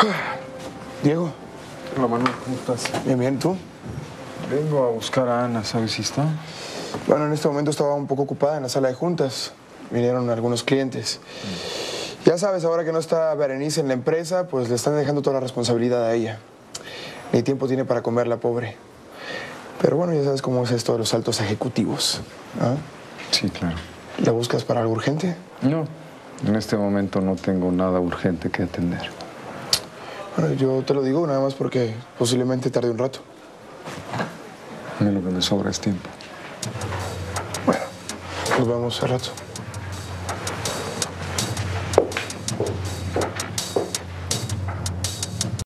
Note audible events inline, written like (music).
(sighs) Diego, Hola Manuel, ¿cómo estás? bien, bien, ¿tú? Vengo a buscar a Ana, ¿sabes si está? Bueno, en este momento estaba un poco ocupada en la sala de juntas. Vinieron algunos clientes. Ya sabes, ahora que no está Berenice en la empresa, pues le están dejando toda la responsabilidad a ella. Ni tiempo tiene para comer la pobre. Pero bueno, ya sabes cómo es esto de los altos ejecutivos. ¿ah? Sí, claro. ¿La buscas para algo urgente? No, en este momento no tengo nada urgente que atender. Bueno, yo te lo digo nada más porque posiblemente tarde un rato. A mí lo que me sobra es tiempo. Bueno, nos vemos al rato.